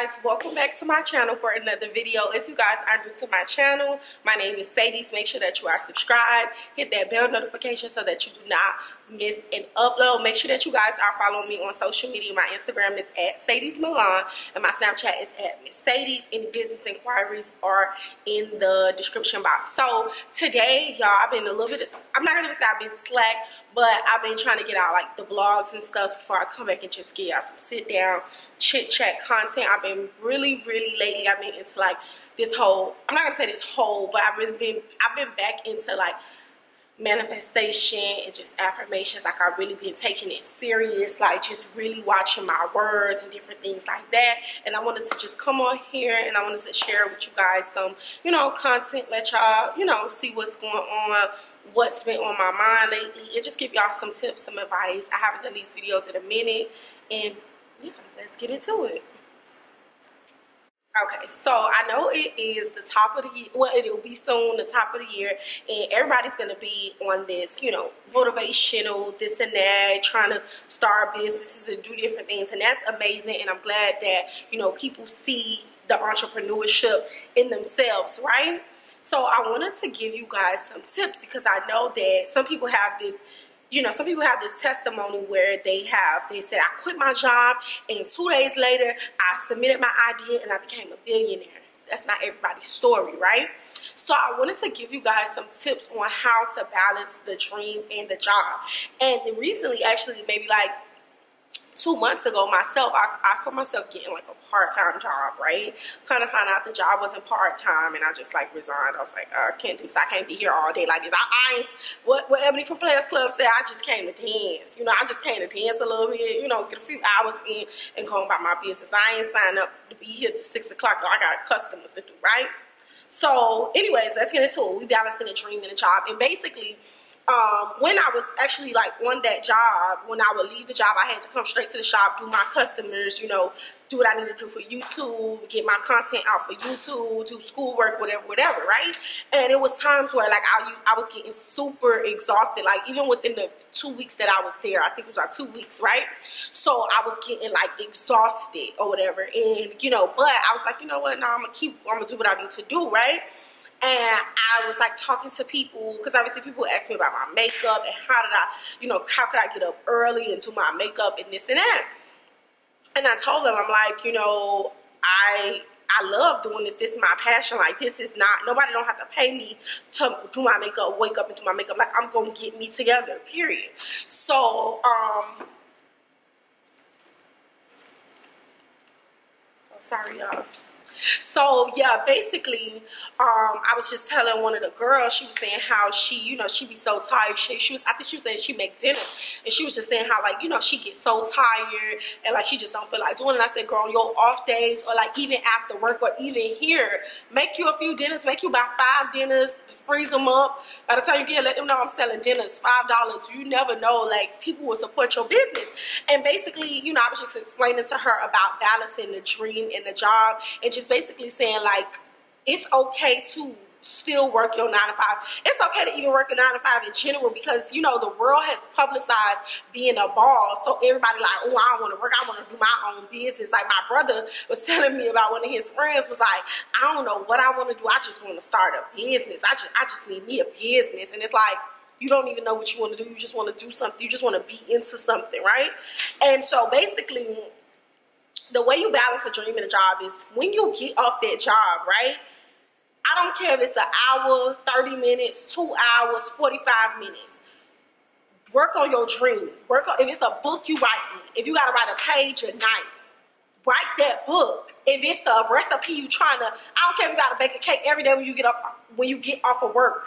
guys welcome back to my channel for another video. If you guys are new to my channel my name is Sades make sure that you are subscribed. Hit that bell notification so that you do not miss an upload. Make sure that you guys are following me on social media. My instagram is at sades milan and my snapchat is at sades any business inquiries are in the description box. So today y'all i've been a little bit i'm not gonna say i've been slack but i've been trying to get out like the vlogs and stuff before i come back and just get y'all some sit down chit chat content. I've been really really lately i've been into like this whole i'm not gonna say this whole but i've really been i've been back into like manifestation and just affirmations like I've really been taking it serious like just really watching my words and different things like that. And I wanted to just come on here and I wanted to share with you guys some you know content let y'all you know see what's going on what's been on my mind lately and just give y'all some tips some advice. I haven't done these videos in a minute and yeah let's get into it Okay, so I know it is the top of the year. Well, it'll be soon, the top of the year, and everybody's gonna be on this, you know, motivational, this and that, trying to start businesses and do different things, and that's amazing. And I'm glad that you know people see the entrepreneurship in themselves, right? So I wanted to give you guys some tips because I know that some people have this you know, some people have this testimony where they have, they said, I quit my job and two days later, I submitted my idea and I became a billionaire. That's not everybody's story, right? So I wanted to give you guys some tips on how to balance the dream and the job. And recently, actually, maybe like two months ago myself, I, I caught myself getting like a part-time job, right? Kind of found out the job wasn't part-time and I just like resigned. I was like, uh, I can't do this. I can't be here all day like this. I, I ain't, what, what Ebony from Players Club said, I just came to dance. You know, I just came to dance a little bit, you know, get a few hours in and go about my business. I ain't signed up to be here till six o'clock. I got customers to do, right? So anyways, let's get into it. We balancing a dream and a job. And basically, um, when I was actually like on that job, when I would leave the job, I had to come straight to the shop, do my customers, you know, do what I need to do for YouTube, get my content out for YouTube, do schoolwork, whatever, whatever, right? And it was times where like I, I was getting super exhausted, like even within the two weeks that I was there, I think it was like two weeks, right? So I was getting like exhausted or whatever, and you know, but I was like, you know what, now I'm gonna keep, I'm gonna do what I need to do, right? And I was like talking to people because obviously people ask me about my makeup and how did I, you know, how could I get up early and do my makeup and this and that. And I told them, I'm like, you know, I I love doing this. This is my passion. Like this is not nobody don't have to pay me to do my makeup, wake up and do my makeup. Like I'm gonna get me together. Period. So um. Oh, sorry, y'all. So yeah, basically, um, I was just telling one of the girls, she was saying how she, you know, she be so tired. She, she was, I think she was saying she make dinner, and she was just saying how like, you know, she gets so tired and like she just don't feel like doing it. And I said, girl, on your off days or like even after work or even here, make you a few dinners, make you about five dinners, freeze them up. By the time you get, let them know I'm selling dinners, five dollars. You never know, like people will support your business. And basically, you know, I was just explaining to her about balancing the dream and the job, and just basically saying like it's okay to still work your nine to five. It's okay to even work a nine to five in general because you know the world has publicized being a boss. So everybody like, oh, I don't want to work. I want to do my own business. Like my brother was telling me about one of his friends was like, I don't know what I want to do. I just want to start a business. I just I just need me a business. And it's like you don't even know what you want to do. You just want to do something. You just want to be into something, right? And so basically, the way you balance a dream and a job is when you get off that job, right? I don't care if it's an hour, 30 minutes, two hours, 45 minutes. Work on your dream. Work on, if it's a book you writing, if you gotta write a page a night, write that book. If it's a recipe you trying to, I don't care if you gotta bake a cake every day when you get up, when you get off of work.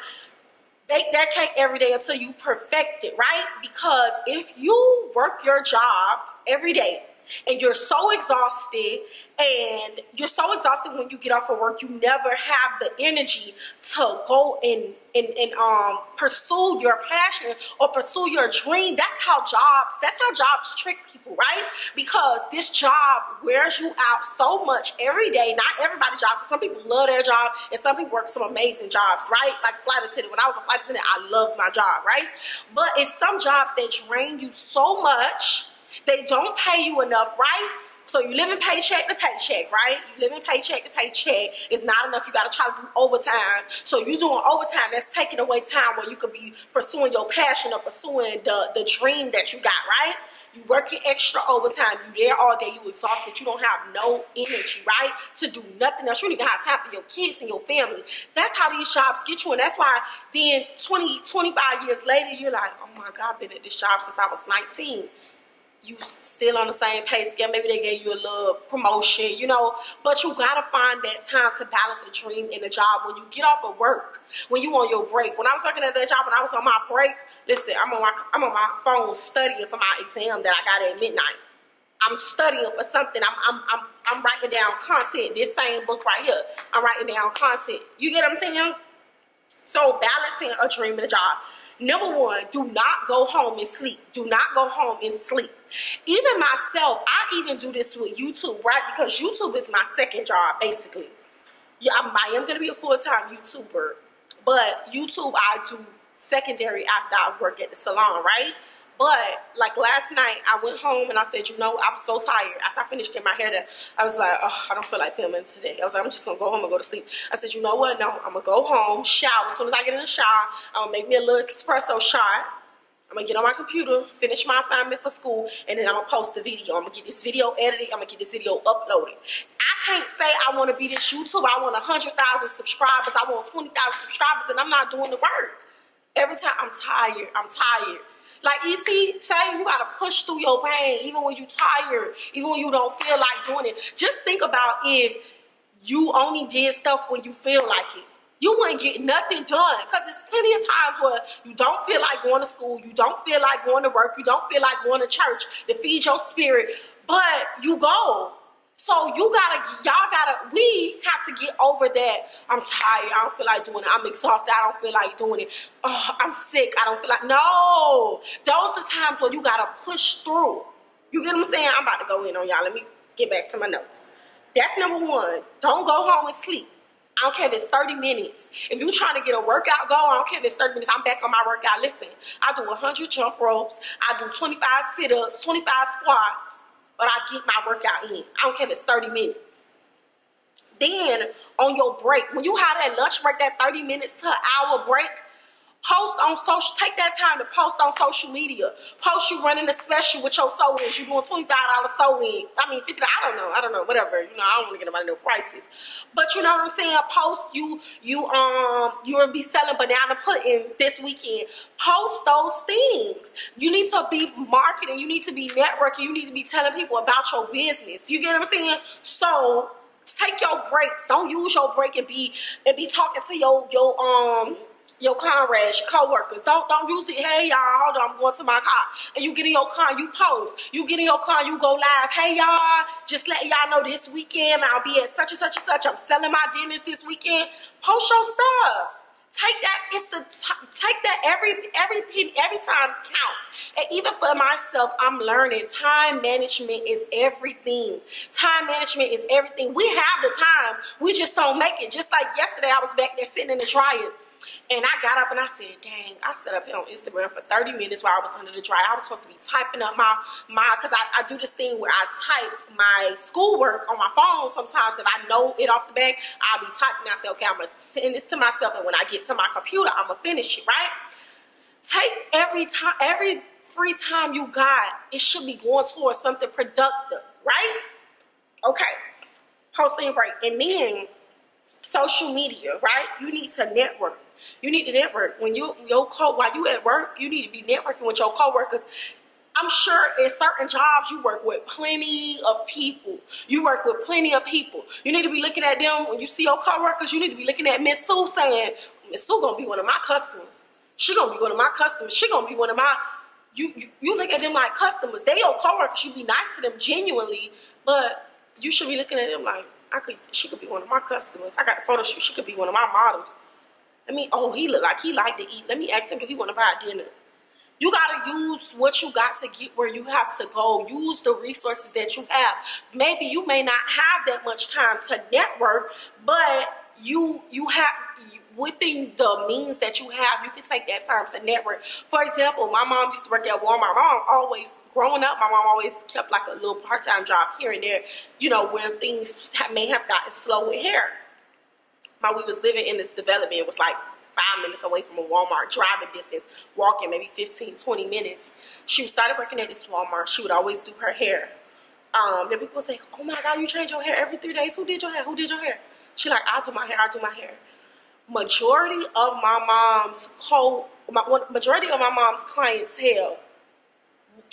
Bake that cake every day until you perfect it, right? Because if you work your job every day, and you're so exhausted and you're so exhausted when you get off of work you never have the energy to go and and, and um pursue your passion or pursue your dream. That's how jobs that's how jobs trick people right? Because this job wears you out so much every day. Not everybody's job some people love their job and some people work some amazing jobs right? Like flight attendant. When i was a flight attendant i loved my job right? But it's some jobs that drain you so much they don't pay you enough, right? So you living paycheck to paycheck, right? You living paycheck to paycheck. It's not enough. You got to try to do overtime. So you doing overtime. That's taking away time where you could be pursuing your passion or pursuing the the dream that you got, right? You working extra overtime. You there all day. You exhausted. You don't have no energy, right? To do nothing else. You don't even have time for your kids and your family. That's how these jobs get you. And that's why then 20, 25 years later, you're like, oh my God, I've been at this job since I was 19 you still on the same pay scale. Maybe they gave you a little promotion, you know. But you gotta find that time to balance a dream in a job when you get off of work, when you on your break. When I was working at that job, when I was on my break, listen, I'm on my I'm on my phone studying for my exam that I got at midnight. I'm studying for something. I'm I'm I'm I'm writing down content. This same book right here. I'm writing down content. You get what I'm saying? So balancing a dream and a job. Number one, do not go home and sleep. Do not go home and sleep. Even myself, I even do this with YouTube, right? Because YouTube is my second job, basically. Yeah, I am going to be a full-time YouTuber, but YouTube I do secondary after I work at the salon, right? But like last night, I went home and I said, you know, I'm so tired. After I finished getting my hair done, I was like, oh, I don't feel like filming today. I was like, I'm just gonna go home and go to sleep. I said, you know what? No, I'm gonna go home, shower. As soon as I get in the shower, I'm gonna make me a little espresso shot. I'm gonna get on my computer, finish my assignment for school, and then I'm gonna post the video. I'm gonna get this video edited. I'm gonna get this video uploaded. I can't say I want to be this YouTube. I want 100,000 subscribers. I want 20,000 subscribers, and I'm not doing the work. Every time I'm tired, I'm tired. Like ET say, you gotta push through your pain, even when you tired, even when you don't feel like doing it. Just think about if you only did stuff when you feel like it. You wouldn't get nothing done because there's plenty of times where you don't feel like going to school, you don't feel like going to work, you don't feel like going to church to feed your spirit, but you go so you gotta, y'all gotta, we have to get over that. I'm tired. I don't feel like doing it. I'm exhausted. I don't feel like doing it. Oh, I'm sick. I don't feel like, no. Those are times where you gotta push through. You get what I'm saying? I'm about to go in on y'all. Let me get back to my notes. That's number one. Don't go home and sleep. I don't care if it's 30 minutes. If you're trying to get a workout go, I don't care if it's 30 minutes. I'm back on my workout. Listen, I do 100 jump ropes. I do 25 sit-ups, 25 squats but I get my workout in. I don't care if it's 30 minutes. Then on your break, when you have that lunch break, that 30 minutes to hour break, post on social, take that time to post on social media. Post you running a special with your sew-ins. You doing $25 sew-in. I mean, 50 I don't know. I don't know. Whatever. You know, I don't want to get nobody no prices. But you know what I'm saying? Post you, you, um, you will be selling banana pudding this weekend. Post those things. You need to be marketing. You need to be networking. You need to be telling people about your business. You get what I'm saying? So, take your breaks. Don't use your break and be and be talking to your your um your comrades, your co-workers. Don't don't use it. Hey y'all, hold on, I'm going to my car. And you get in your car, you post. You get in your car, you go live. Hey y'all, just letting y'all know this weekend I'll be at such and such and such. I'm selling my dinners this weekend. Post your stuff. Take that. It's the take that every every every time counts. And even for myself, I'm learning time management is everything. Time management is everything. We have the time. We just don't make it. Just like yesterday, I was back there sitting in the dryer and I got up and I said, dang, I sat up here on Instagram for 30 minutes while I was under the dryer. I was supposed to be typing up my, my because I, I do this thing where I type my schoolwork on my phone sometimes. If I know it off the back, I'll be typing. I say, okay, I'm going to send this to myself. And when I get to my computer, I'm going to finish it, right? Take every time, every free time you got, it should be going towards something productive, right? Okay. Posting break. And then social media, right? You need to network. You need to network. When you your co while you at work, you need to be networking with your coworkers. I'm sure in certain jobs you work with plenty of people. You work with plenty of people. You need to be looking at them when you see your coworkers. You need to be looking at Miss Sue saying, Miss Sue gonna be one of my customers. She gonna be one of my customers. She gonna be one of my. You, you you look at them like customers. They your coworkers. You be nice to them genuinely, but you should be looking at them like I could. She could be one of my customers. I got the photo shoot. She could be one of my models. Let me, oh, he look like he like to eat. Let me ask him, do he want to buy dinner? You got to use what you got to get where you have to go. Use the resources that you have. Maybe you may not have that much time to network, but you you have within the means that you have, you can take that time to network. For example, my mom used to work at Walmart. My mom always, growing up, my mom always kept like a little part-time job here and there, you know, where things may have gotten slow with hair. While we was living in this development, it was like five minutes away from a Walmart, driving distance, walking maybe 15, 20 minutes. She started working at this Walmart. She would always do her hair. Um, then people say, oh my God, you change your hair every three days. Who did your hair? Who did your hair? She like, I do my hair, I do my hair. Majority of my mom's co, my, majority of my mom's clientele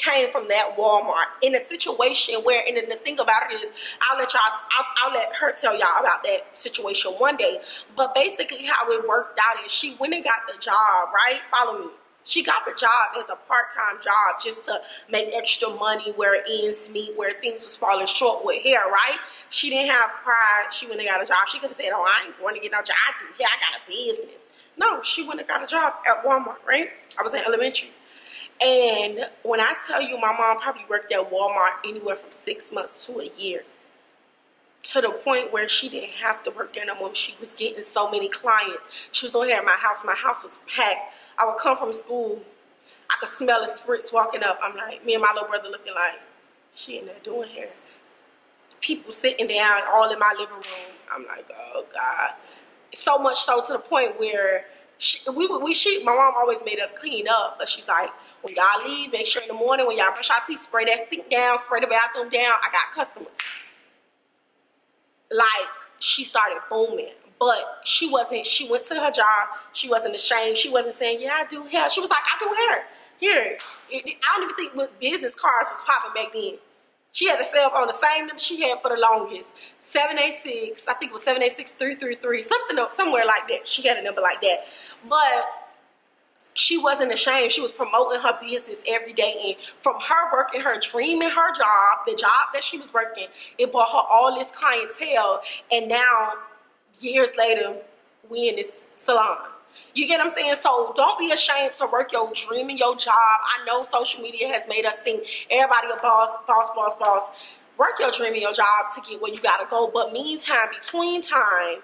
came from that Walmart in a situation where, and then the thing about it is, I'll let y'all, I'll, I'll, let her tell y'all about that situation one day. But basically, how it worked out is she went and got the job, right? Follow me. She got the job as a part-time job just to make extra money where ends meet, where things was falling short with hair, right? She didn't have pride. She went and got a job. She could have said, oh, I ain't going to get no job. I do hair. I got a business. No, she went and got a job at Walmart, right? I was in elementary. And when I tell you my mom probably worked at Walmart anywhere from six months to a year, to the point where she didn't have to work there no more. She was getting so many clients. She was on here at my house. My house was packed. I would come from school. I could smell the spritz walking up. I'm like, me and my little brother looking like, she in there doing hair. People sitting down all in my living room. I'm like, oh God. So much so to the point where she, we we she my mom always made us clean up, but she's like, when y'all leave, make sure in the morning when y'all brush your teeth, spray that sink down, spray the bathroom down. I got customers. Like she started booming, but she wasn't. She went to her job. She wasn't ashamed. She wasn't saying, "Yeah, I do hair." She was like, "I do hair." Here, I don't even think business cards was popping back then. She had a cell phone, the same number she had for the longest. 786, I think it was 786-333, something somewhere like that. She had a number like that. But she wasn't ashamed. She was promoting her business every day. And from her working her dream in her job, the job that she was working, it brought her all this clientele. And now, years later, we in this salon. You get what I'm saying? So don't be ashamed to work your dream in your job. I know social media has made us think everybody a boss, boss, boss, boss. Work your dream in your job to get where you gotta go. But meantime, between time,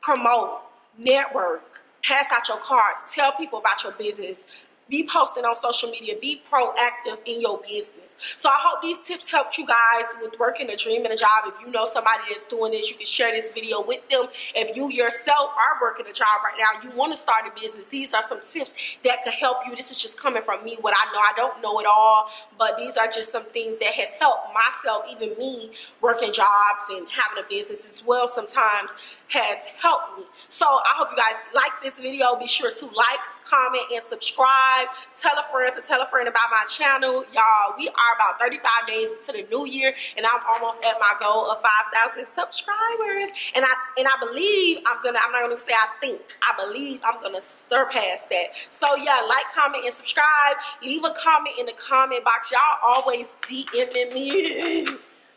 promote, network, pass out your cards, tell people about your business, be posting on social media, be proactive in your business. So I hope these tips helped you guys with working a dream and a job. If you know somebody that's doing this, you can share this video with them. If you yourself are working a job right now, you want to start a business, these are some tips that could help you. This is just coming from me, what I know. I don't know it all, but these are just some things that has helped myself, even me, working jobs and having a business as well sometimes has helped me. So I hope you guys like this video. Be sure to like, comment, and subscribe. Tell a friend to tell a friend about my channel. Y'all, we are about 35 days into the new year, and I'm almost at my goal of 5,000 subscribers. And I and I believe I'm gonna. I'm not gonna say I think. I believe I'm gonna surpass that. So yeah, like, comment, and subscribe. Leave a comment in the comment box. Y'all always DMing me.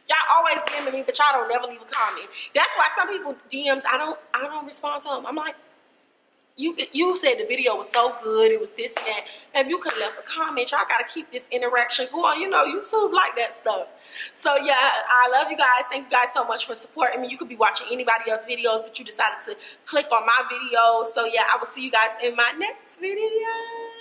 Y'all always DM me, but y'all don't never leave a comment. That's why some people DMs, I don't I don't respond to them. I'm like, you you said the video was so good, it was this and that. Maybe you could have left a comment. Y'all gotta keep this interaction going. You know, YouTube like that stuff. So yeah, I love you guys. Thank you guys so much for supporting me. You could be watching anybody else's videos, but you decided to click on my video. So yeah, I will see you guys in my next video.